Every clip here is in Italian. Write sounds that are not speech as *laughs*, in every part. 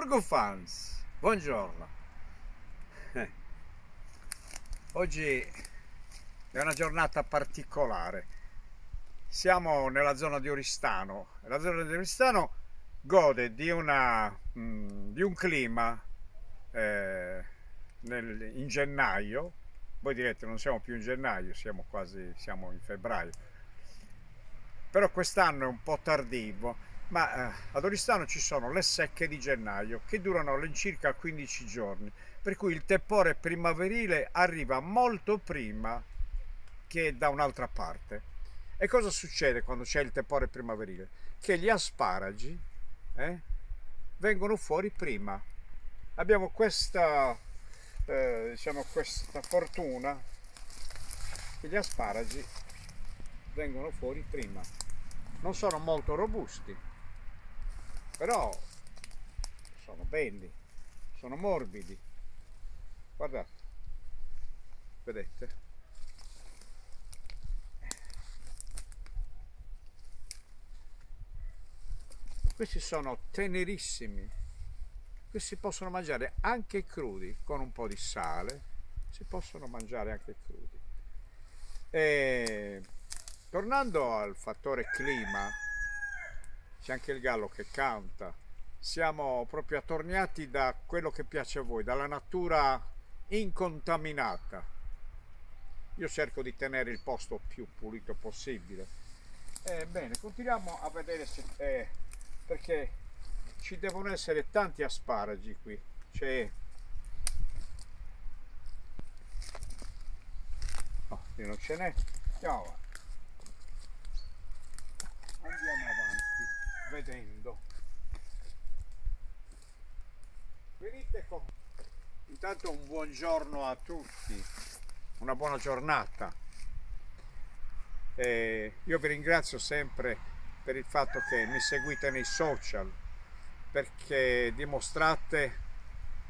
Urgo Fans, buongiorno. Eh. Oggi è una giornata particolare. Siamo nella zona di Oristano. La zona di Oristano gode di, una, mm, di un clima eh, nel, in gennaio. Voi direte non siamo più in gennaio, siamo quasi siamo in febbraio. Però quest'anno è un po' tardivo ma eh, ad Oristano ci sono le secche di gennaio che durano all'incirca 15 giorni, per cui il tepore primaverile arriva molto prima che da un'altra parte. E cosa succede quando c'è il tepore primaverile? Che gli asparagi eh, vengono fuori prima. Abbiamo questa, eh, diciamo questa fortuna che gli asparagi vengono fuori prima. Non sono molto robusti, però sono belli sono morbidi. Guardate vedete? Questi sono tenerissimi. Questi si possono mangiare anche crudi con un po' di sale si possono mangiare anche crudi. E tornando al fattore clima c'è anche il gallo che canta. Siamo proprio attorniati da quello che piace a voi, dalla natura incontaminata. Io cerco di tenere il posto più pulito possibile. Eh, bene, continuiamo a vedere se, eh, perché ci devono essere tanti asparagi qui. C'è Oh, non ce n'è. Andiamo avanti. Andiamo avanti vedendo. Venite con Intanto un buongiorno a tutti, una buona giornata. E io vi ringrazio sempre per il fatto che mi seguite nei social, perché dimostrate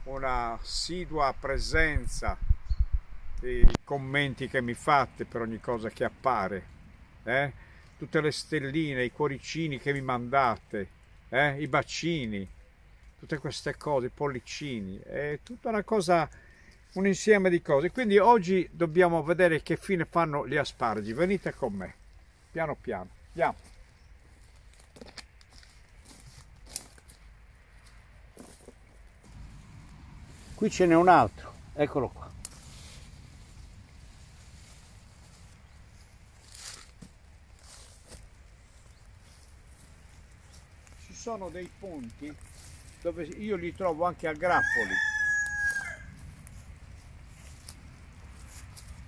una assidua presenza, i commenti che mi fate per ogni cosa che appare. Eh? Tutte le stelline, i cuoricini che mi mandate, eh? i bacini, tutte queste cose, i pollicini, è tutta una cosa, un insieme di cose. Quindi oggi dobbiamo vedere che fine fanno gli asparagi. Venite con me, piano piano, andiamo. Qui ce n'è un altro, eccolo qua. Sono dei punti dove io li trovo anche a grappoli.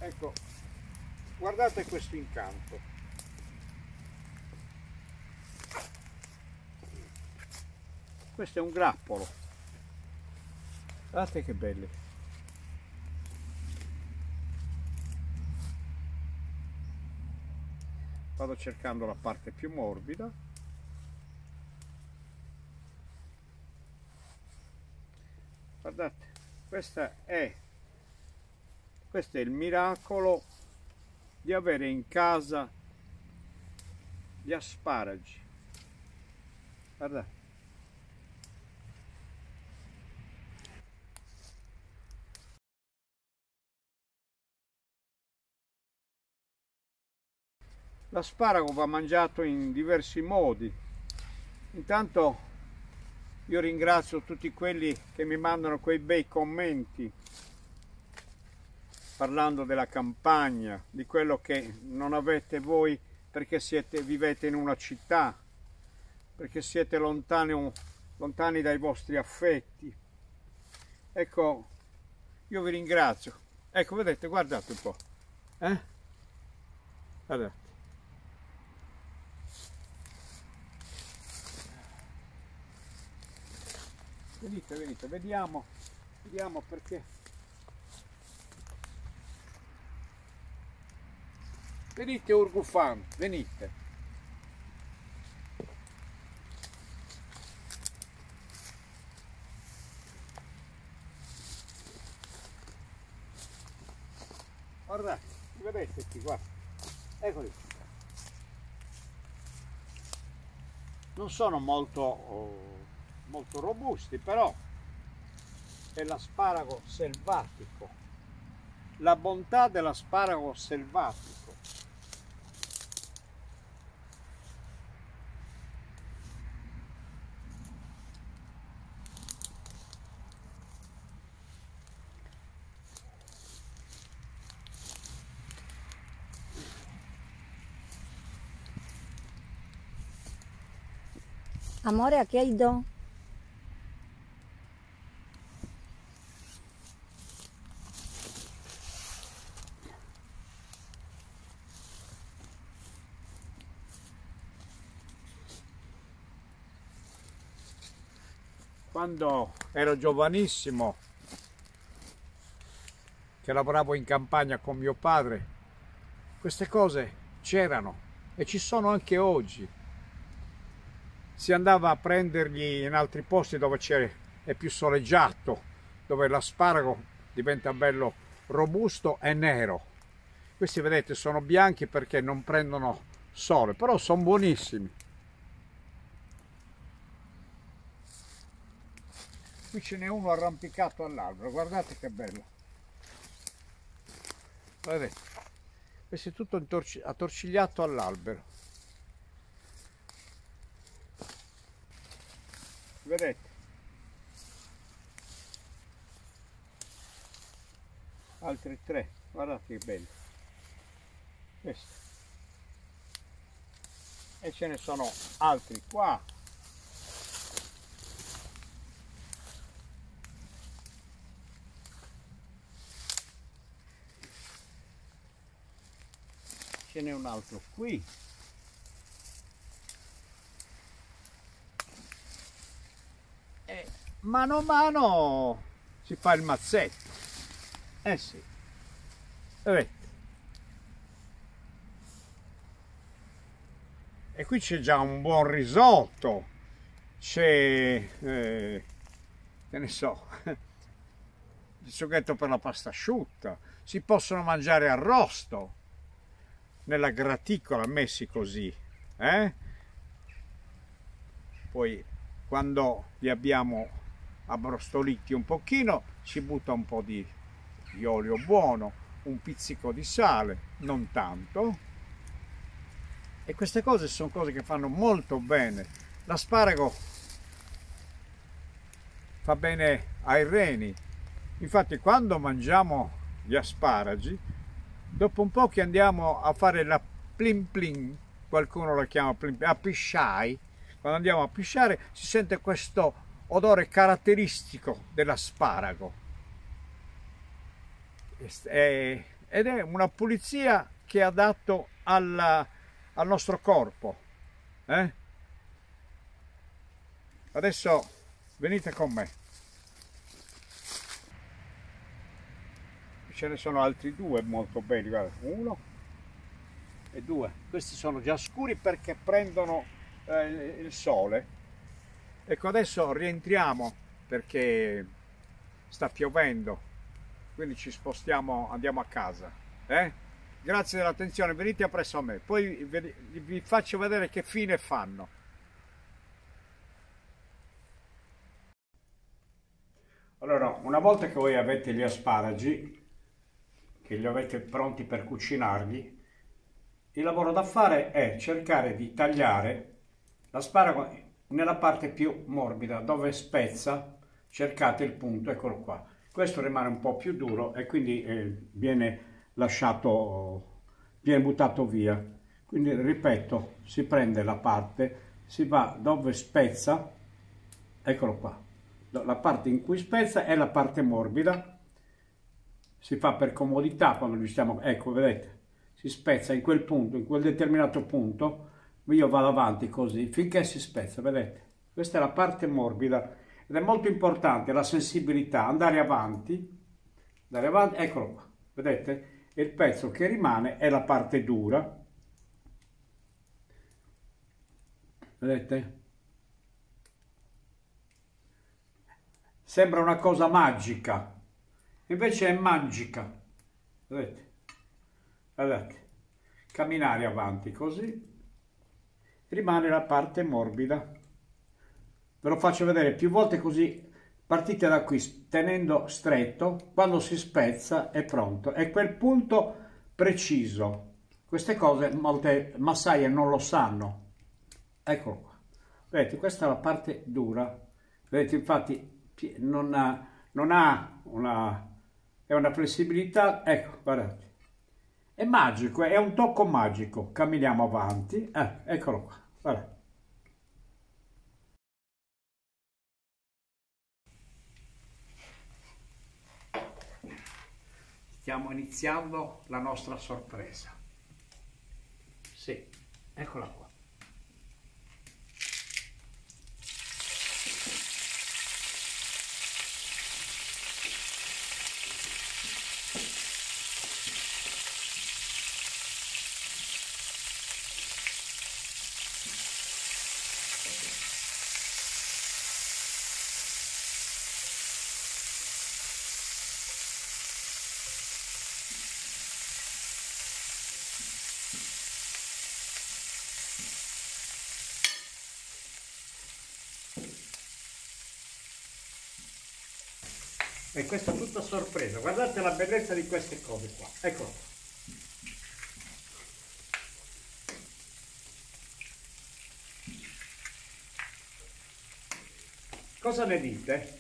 Ecco, guardate questo incanto. Questo è un grappolo. Guardate che belli. Vado cercando la parte più morbida. Guardate questa è questo è il miracolo di avere in casa gli asparagi. Guardate l'asparago va mangiato in diversi modi. Intanto io ringrazio tutti quelli che mi mandano quei bei commenti parlando della campagna, di quello che non avete voi perché siete, vivete in una città, perché siete lontani, lontani dai vostri affetti. Ecco, io vi ringrazio. Ecco, vedete, guardate un po'. Eh? Guardate. Venite venite vediamo vediamo perché. Venite Urgufan venite. Guardate vedete qui guarda. Eccoli. Non sono molto oh, molto robusti, però è l'asparago selvatico, la bontà dell'asparago selvatico. Amore, a che hai do? Quando ero giovanissimo, che lavoravo in campagna con mio padre, queste cose c'erano e ci sono anche oggi si andava a prenderli in altri posti dove è più soleggiato, dove l'asparago diventa bello robusto e nero. Questi vedete sono bianchi perché non prendono sole, però sono buonissimi. Qui ce n'è uno arrampicato all'albero, guardate che bello. Vedete, questo è tutto attorcigliato all'albero. vedete altri tre guardate che bello questo e ce ne sono altri qua ce n'è un altro qui mano a mano si fa il mazzetto. Eh sì. Vedete. E qui c'è già un buon risotto. C'è, eh, che ne so, *laughs* il sughetto per la pasta asciutta. Si possono mangiare arrosto nella graticola messi così. Eh? Poi quando li abbiamo abbrostoliti un pochino, si butta un po' di, di olio buono, un pizzico di sale, non tanto. E queste cose sono cose che fanno molto bene. L'asparago fa bene ai reni. Infatti quando mangiamo gli asparagi, dopo un po' che andiamo a fare la plin plin, qualcuno la chiama plin plin, a pisciai, quando andiamo a pisciare si sente questo odore caratteristico dell'asparago ed è una pulizia che è adatto al, al nostro corpo eh? adesso venite con me ce ne sono altri due molto belli guarda uno e due questi sono già scuri perché prendono eh, il sole Ecco, adesso rientriamo perché sta piovendo, quindi ci spostiamo, andiamo a casa. Eh? Grazie dell'attenzione, venite appresso a me, poi vi, vi faccio vedere che fine fanno. Allora, una volta che voi avete gli asparagi, che li avete pronti per cucinarli, il lavoro da fare è cercare di tagliare l'asparago nella parte più morbida dove spezza cercate il punto eccolo qua. Questo rimane un po' più duro e quindi eh, viene lasciato viene buttato via. Quindi ripeto si prende la parte si va dove spezza eccolo qua. La parte in cui spezza è la parte morbida si fa per comodità quando gli stiamo ecco vedete si spezza in quel punto in quel determinato punto io vado avanti così finché si spezza, vedete? Questa è la parte morbida ed è molto importante la sensibilità, andare avanti, andare avanti, eccolo qua, vedete? E il pezzo che rimane è la parte dura, vedete? Sembra una cosa magica, invece è magica, vedete? Vedete? Camminare avanti così rimane la parte morbida ve lo faccio vedere più volte così partite da qui tenendo stretto, quando si spezza è pronto. È quel punto preciso. Queste cose molte massaie non lo sanno. Eccolo qua. Vedete, questa è la parte dura. Vedete, infatti non ha, non ha una, è una flessibilità. Ecco, guardate. È magico, è un tocco magico. Camminiamo avanti. Eh, eccolo qua. Guardate. stiamo iniziando la nostra sorpresa. Sì, eccola qua. E questa è tutta sorpresa. Guardate la bellezza di queste cose qua. Eccolo qua. Cosa ne dite?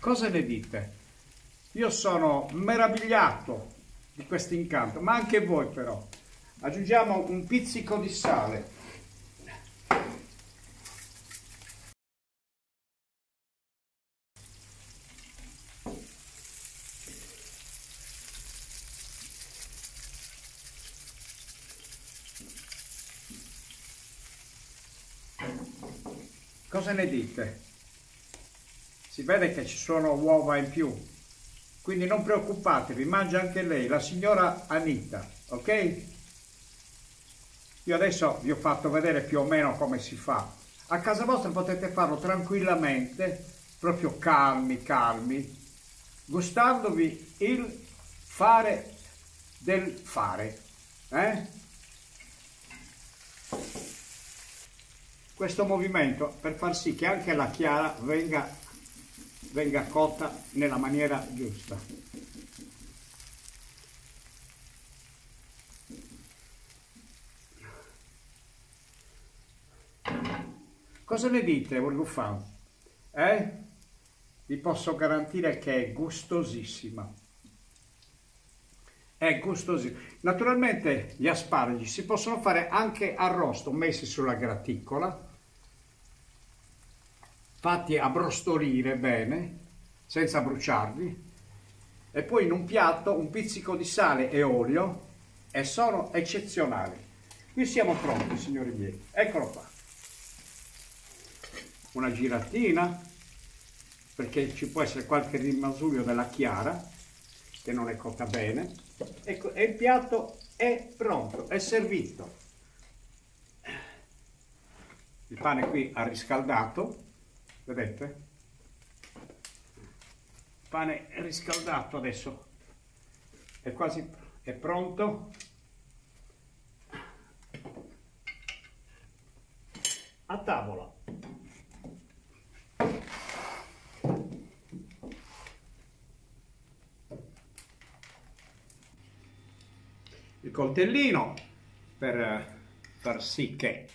Cosa ne dite? Io sono meravigliato di questo incanto, ma anche voi però. Aggiungiamo un pizzico di sale. Cosa ne dite? Si vede che ci sono uova in più, quindi non preoccupatevi, mangia anche lei, la signora Anita, ok? Io adesso vi ho fatto vedere più o meno come si fa. A casa vostra potete farlo tranquillamente, proprio calmi, calmi, gustandovi il fare del fare. Eh? Questo movimento per far sì che anche la chiara venga, venga cotta nella maniera giusta. Cosa ne dite, Urgufan? Eh? Vi posso garantire che è gustosissima. È gustosissima. Naturalmente gli asparagi si possono fare anche arrosto, messi sulla graticola, fatti abbrostolire bene, senza bruciarli, e poi in un piatto un pizzico di sale e olio e sono eccezionali. Qui siamo pronti, signori miei. Eccolo qua. Una giratina, perché ci può essere qualche rimasuglio della chiara, che non è cotta bene. Ecco, e il piatto è pronto, è servito. Il pane qui ha riscaldato vedete? Pane riscaldato adesso. È quasi è pronto. A tavola. Il coltellino per far sì che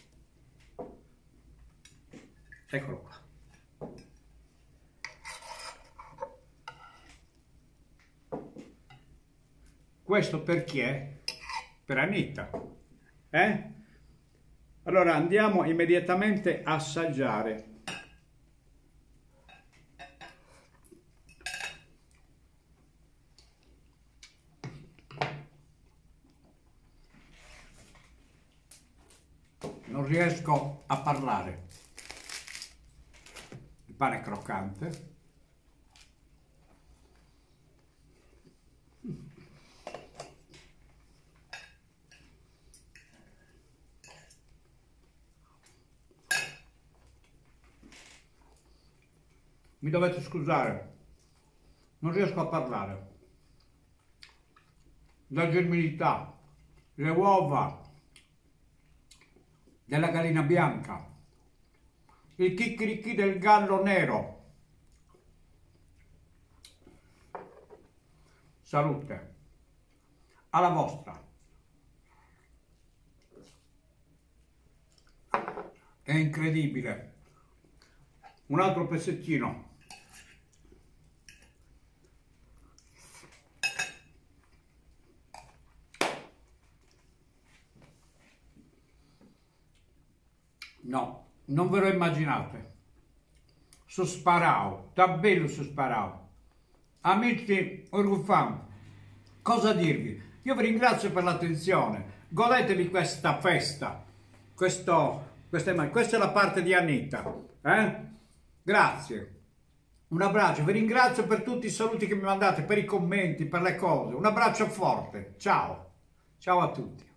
eccolo qua Questo perché? Per Anita. Eh? Allora andiamo immediatamente a assaggiare. Non riesco a parlare. Il pane è croccante. Mi dovete scusare, non riesco a parlare. La genuinità, le uova della gallina bianca, il chicchirichì del gallo nero. Salute, alla vostra. È incredibile. Un altro pezzettino. No, non ve lo immaginate. Su sparao, davvero su sparao. Amici Urgufan, cosa dirvi? Io vi ringrazio per l'attenzione. Godetevi questa festa. Questo, questa, questa è la parte di Anita. Eh? Grazie. Un abbraccio, vi ringrazio per tutti i saluti che mi mandate, per i commenti, per le cose. Un abbraccio forte. Ciao. Ciao a tutti.